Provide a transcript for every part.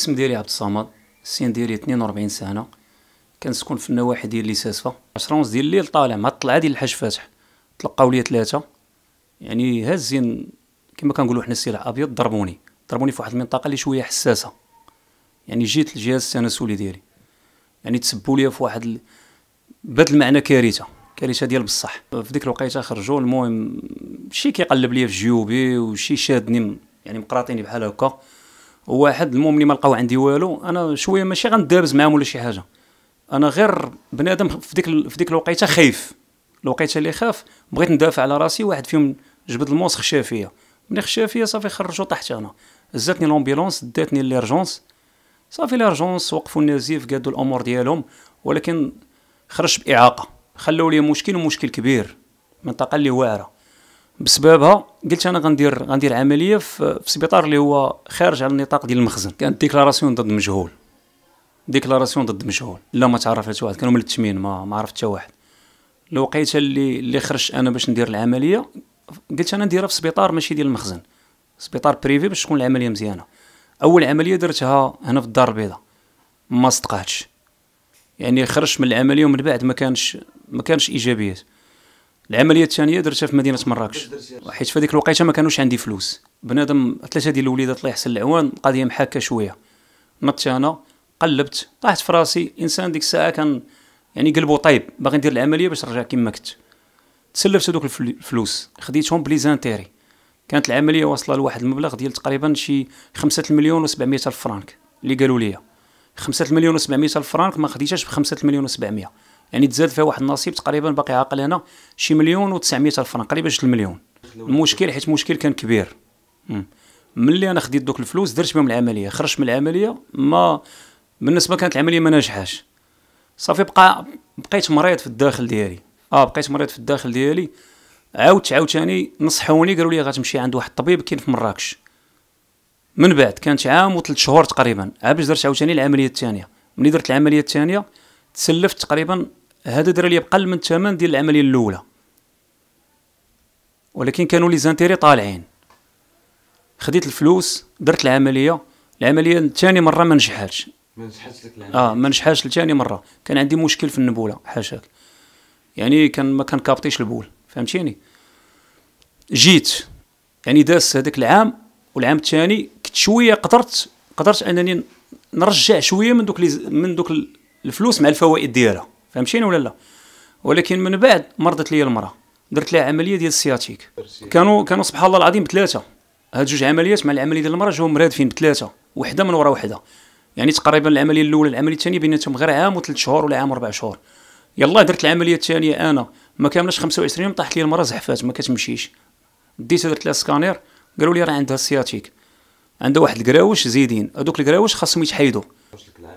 الاسم ديالي عبد الصمد السن ديالي 42 سنة. كنسكن في النواحي ديال ليساسفا 10 ونص ديال الليل طالع مع الطلعة ديال الحاج فاتح. تلقاو ليا ثلاثة يعني هازين كما كنقولوا حنا السلاح أبيض ضربوني. ضربوني في واحد المنطقة اللي شوية حساسة. يعني جيت للجهاز التناسلي ديالي. يعني تسبوا لي في واحد ال... بهذا المعنى كارثة. كارثة ديال بصح. في ديك الوقيتة خرجوا المهم شي كيقلب لي في جيوبي وشي شادني يعني مقراطيني بحال هكا. وواحد المهم ملي ما لقاو عندي والو أنا شوية ماشي غندابز معاهم ولا شي حاجة. أنا غير بنادم في ديك في ديك الوقيتة خايف. الوقيتة اللي خاف بغيت ندافع على راسي واحد فيهم جبد الموس خشا فيا. ملي خشا فيا صافي خرجوا طحت أنا. جاتني l'ambulance داتني les urgences. صافي les urgences وقفوا النزيف قادوا الأمور ديالهم ولكن خرجت بإعاقة. خلوا لي مشكل ومشكل كبير. منطقة اللي واعرة. بسببها قلت أنا غندير غندير عملية في, سبيطار اللي هو خارج على النطاق ديال المخزن. كانت déclaration ضد مجهول. déclaration ضد مجهول. لا ما تعرف حتى واحد. كانوا ملتمين ما ما عرفت حتى واحد. الوقيته اللي اللي خرجت أنا باش ندير العملية قلت أنا نديرها في سبيطار ماشي ديال المخزن. سبيطار privé باش تكون العملية مزيانة. أول عملية درتها هنا في الدار البيضاء. ما صدقاتش. يعني خرجت من العملية ومن بعد ما كانش ما كانش إيجابيات. العملية الثانية درتها في مدينة مراكش. حيت في هذيك الوقيتة ما كانوش عندي فلوس. بنادم ثلاثة ديال الوليدات الله يحسن العوان القضية محاكه شوية. نطت أنا قلبت طاحت في راسي. إنسان ديك الساعة كان يعني قلبو طيب. باغي ندير العملية باش نرجع كما كنت. تسلفت هذوك الفلوس. خديتهم ب les intérêts. كانت العملية واصلة لواحد المبلغ ديال تقريبا شي خمسة المليون و700 ألف فرانك. اللي قالوا لي خمسة المليون و700 ألف فرانك ما خديتهاش بخمسة المليون و700 يعني تزاد فيها واحد النصيب تقريبا باقي عاقل هنا شي مليون و900 ألف فرانك قريبا جوج المليون. المشكل حيت المشكل كان كبير. ملي أنا خديت دوك الفلوس درت بهم العملية. خرجت من العملية ما بالنسبة كانت العملية ما ناجحاش صافي بقى بقيت مريض في الداخل ديالي. آه بقيت مريض في الداخل ديالي. عاودت عاوتاني نصحوني قالوا لي غتمشي عند واحد الطبيب كاين في مراكش من بعد كانت عام وثلاث شهور تقريبا. عاد باش درت عاوتاني العملية الثانية. ملي درت العملية الثانية تسلفت تقريبا هذا دار لي بقل من الثمن ديال العملية الأولى. ولكن كانوا les intérêts طالعين. خديت الفلوس درت العملية. العملية الثاني مرة ما نجحاتش. ما نجحتش لك العملية. آه ما نجحاتش لثاني مرة. كان عندي مشكل في النبولة حاشاك يعني كان ما كان كابطيش البول فهمتيني؟ جيت يعني داز هذاك العام والعام الثاني كنت شوية قدرت قدرت أنني نرجع شوية من دوك من دوك الفلوس مع الفوائد ديالها. فهمتيني ولا لا؟ ولكن من بعد مرضت لي المرأة درت لها عملية ديال السياتيك. كانوا كانوا سبحان الله العظيم بثلاثة. هاد جوج عمليات مع العملية ديال المرأة جاو مرادفين بثلاثة. وحدة من ورا وحدة. يعني تقريبا العملية الأولى العملية الثانية بيناتهم غير عام وثلاث شهور ولا عام وربع شهور. يلا درت العملية الثانية أنا. ما كاملاش 25 يوم طاحت لي المرأة زحفات ما كتمشيش. ديتها درت لها سكانير قالوا لي راه عندها ال sciatique. عندها واحد الكراوش زايدين هذوك الكراوش خاصهم يتحيدوا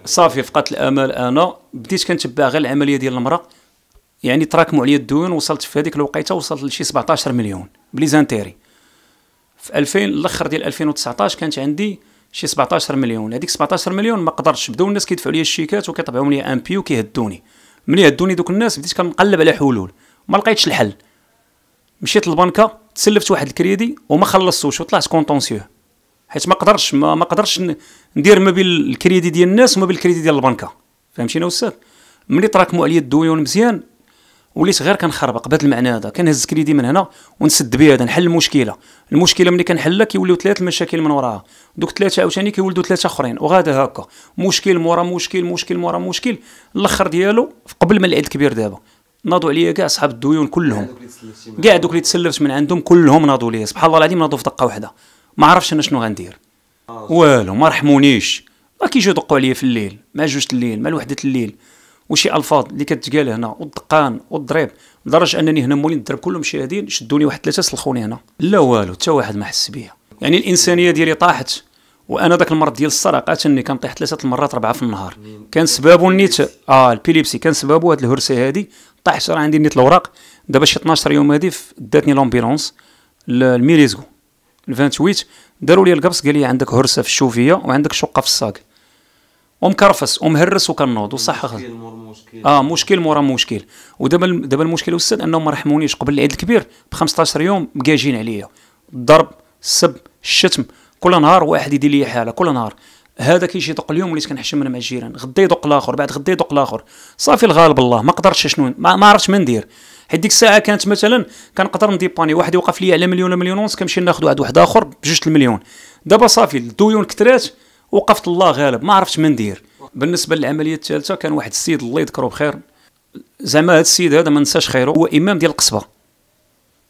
صافي فقدت الامل أنا. بديت كنتبع غير العملية ديال المرأة. يعني تراكموا عليا الديون وصلت في هذيك الوقيتة وصلت لشي 17 مليون. ب les intérêts. في 2000 الأخر ديال 2019 كانت عندي شي 17 مليون. هذيك 17 مليون ما قدرتش. بداو الناس كيدفعوا لي الشيكات وكيطبعوا لي ان بي وكيهدوني. ملي هدوني دوك الناس بديت كنقلب على حلول. ما لقيتش الحل. مشيت للبنكة تسلفت واحد الكريدي وما خلصتوش وطلعت contentieux حيت ما قدرتش ما, ما قدرتش ندير ما بين الكريدي ديال الناس وما بين الكريدي ديال البنكة. فهمتيني أستاذ؟ ملي تراكموا عليا الديون مزيان وليت غير كنخربق بهذا المعنى هذا. كنهز كريدي من هنا ونسد به هذا نحل المشكلة. المشكلة ملي كنحلها كيوليو ثلاث المشاكل من وراها. دوك ثلاثة عاوتاني كيولدوا ثلاثة أخرين. وغادا هكا. مشكل مورا مشكل مشكل مورا مشكل. الأخر ديالو قبل ما العيد الكبير دابا. ناضوا عليا كاع صحاب الديون كلهم. كاع دوك اللي تسلفت من عندهم كلهم ناضوا ليا. سبحان الله العظيم ناضوا في دقة واحدة. ما عرفتش أنا شنو غندير. والو ما رحمونيش. ما كيجيو يدقوا عليا في الليل مع جوج الليل مع الوحده الليل. وشي ألفاظ اللي كتقال هنا والدقان والضريب. لدرجة أنني هنا مولين الدرب كلهم شاهدين شدوني واحد ثلاثة سلخوني هنا. لا والو حتى واحد ما حس بيا. يعني الإنسانية ديالي طاحت وأنا ذاك المرض ديال السرقة اني كنطيح ثلاثة المرات اربعه في النهار. كان سببه النيت آه البيليبسي. كان سببه هاد الهرسة هادي. طاحت راه عندي نيت الأوراق. دابا شي 12 يوم هادي داتني لومبيلونس الميريزكو 28 داروا لي القبص قال لي عندك هرسة في الشوفية وعندك شقة في الساق. ومكرفس ومهرس وكنوض وصح. مشكل مور مشكل. آه مشكل مورا مشكل. ودابا دابا المشكل أستاذ أنهم ما رحمونيش قبل العيد الكبير ب 15 يوم مكاجين عليا. الضرب السب الشتم كل نهار واحد يدير لي حالة كل نهار. هذا كيجي يدق اليوم وليت كنحشم أنا مع الجيران غدا يدق الآخر بعد غدا يدق الآخر. صافي الغالب الله ما قدرتش شنو ما, ما عرفتش ما ندير. حيت ديك الساعة كانت مثلا كنقدر نديباني واحد يوقف لي على مليون مليون ونص كنمشي ناخذ واحد واحد آخر بجوج المليون. دابا صافي الديون كثرات وقفت الله غالب ما عرفتش ما ندير. بالنسبة للعملية الثالثة كان واحد السيد الله يذكره بخير. زعما هذا السيد هذا ما نساش خيره هو إمام ديال القصبة.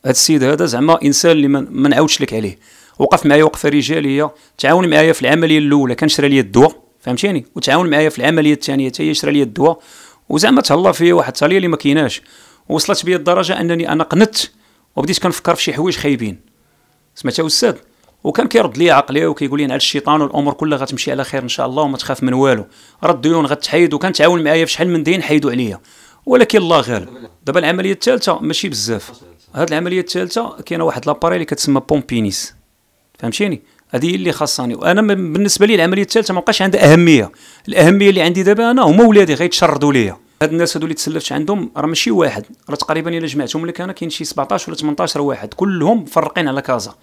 هذا السيد هذا زعما إنسان اللي ما نعاودش لك عليه. وقف معايا وقفة رجالية تعاون معايا في العملية الأولى كان شرى لي الدواء فهمتيني؟ وتعاون معايا في العملية الثانية حتى هي شرى لي الدواء. وزعما تهلا فيا واحد التاليه اللي ما كايناش. وصلت بيا الدرجة أنني أنا قنت وبديت كنفكر في شي حوايج خايبين. سمعت أستاذ؟ وكان كيرد لي عقلي وكيقول لي على الشيطان والأمور كلها غتمشي على خير إن شاء الله وما تخاف من والو. راه الديون غتحيد وكان تعاون معايا في شحال من دين حيدوا عليا. ولكن الله غالب دابا العملية الثالثة ماشي بزاف. هاد العملية الثالثة كاينة واحد لاباري اللي كتسمى بومبينيس فهمتيني؟ هذه اللي خاصاني. وأنا بالنسبة لي العملية الثالثة ما بقاش عندها أهمية. الأهمية اللي عندي دابا أنا هما ولادي غيتشردوا ليا. هاد الناس هادو اللي تسلفت عندهم راه ماشي واحد راه تقريبا إلا جمعتهم لك أنا كاين شي 17 ولا 18 واحد كلهم مفرقين على كازا.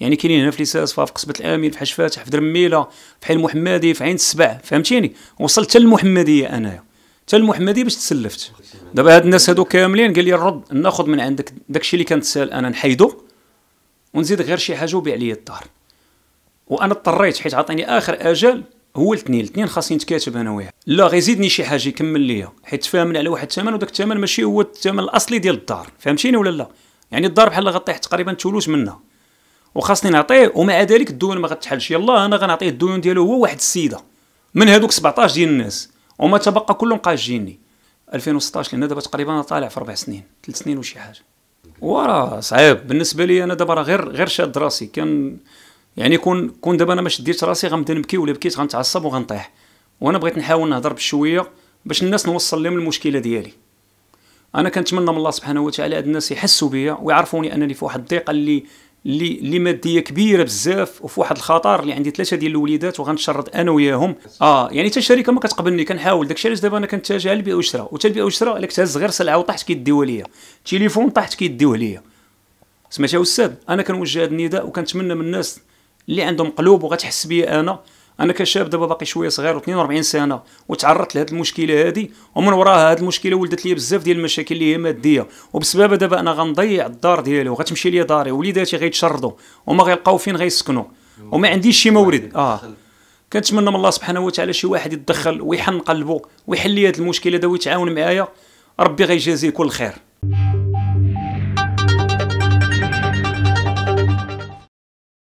يعني كاينين هنا في ليساس في قصبة الأمين في حاج فاتح في درميله في حي المحمدي في عين السبع فهمتيني؟ وصلت حتى المحمدية أنايا. حتى المحمدية باش تسلفت. دابا هاد الناس هادو كاملين قال لي الرد ناخذ من عندك داكشي اللي كنتسال أنا نحيدو ونزيد غير شي حاجة وبيع لي الدار. وأنا اضطريت حيت عطيني آخر أجل هو الاثنين الاثنين خاصني نتكاتب أنا وياه. لا غيزيدني شي حاجة يكمل ليا. حيت تفاهمنا على واحد الثمن وداك الثمن ماشي هو الثمن الأصلي ديال الدار. فهمتيني ولا لا؟ يعني الدار بحال غطيح تقريبا ثلث منها. وخاصني نعطيه ومع ذلك الديون ما غتحلش. يلا أنا غنعطيه الديون ديالو هو واحد السيدة. من هذوك 17 ديال الناس. وما تبقى كلهم قاجيني. 2016 لأن دابا تقريبا طالع في أربع سنين ثلاث سنين وشي حاجة. وراه صعيب. بالنسبة لي أنا دابا راه غير غير شاد راسي. كان يعني كون كون دابا أنا ما شديتش راسي غنبدا نبكي ولا بكيت غنتعصب وغنطيح. وأنا بغيت نحاول نهضر بشويه باش الناس نوصل لهم المشكلة ديالي. أنا كنتمنى من الله سبحانه وتعالى هاد الناس يحسوا بيا ويعرفوني انني في واحد الضيقه اللي اللي اللي ماديه كبيره بزاف وفي واحد الخطر اللي عندي ثلاثة ديال الوليدات وغنتشرد أنا وياهم. آه يعني حتى الشركة ما كتقبلني كنحاول. داكشي علاش دابا أنا كنتجه للبيع والشراء. وتا البيع والشراء الا كتهز غير سلعه وطحت كيديوها ليا. تليفون طحت كيديوه ليا. سمعتي أستاذ؟ أنا كنوجه هذا النداء وكنتمنى من الناس اللي عندهم قلوب وغتحس بيا أنا. أنا كشاب دابا باقي شوية صغير و42 سنة وتعرضت لهذه المشكلة هذه ومن وراها هذه المشكلة ولدت لي بزاف ديال المشاكل اللي هي مادية. وبسببها دابا أنا غنضيع الدار ديالي وغتمشي لي داري وليداتي غيتشردوا وما غيلقاو فين غيسكنوا وما عنديش شي مورد. آه. كنتمنى من الله سبحانه وتعالى شي واحد يتدخل ويحن قلبه ويحل لي هذه المشكلة هذا ويتعاون معايا. ربي غيجازيه كل خير.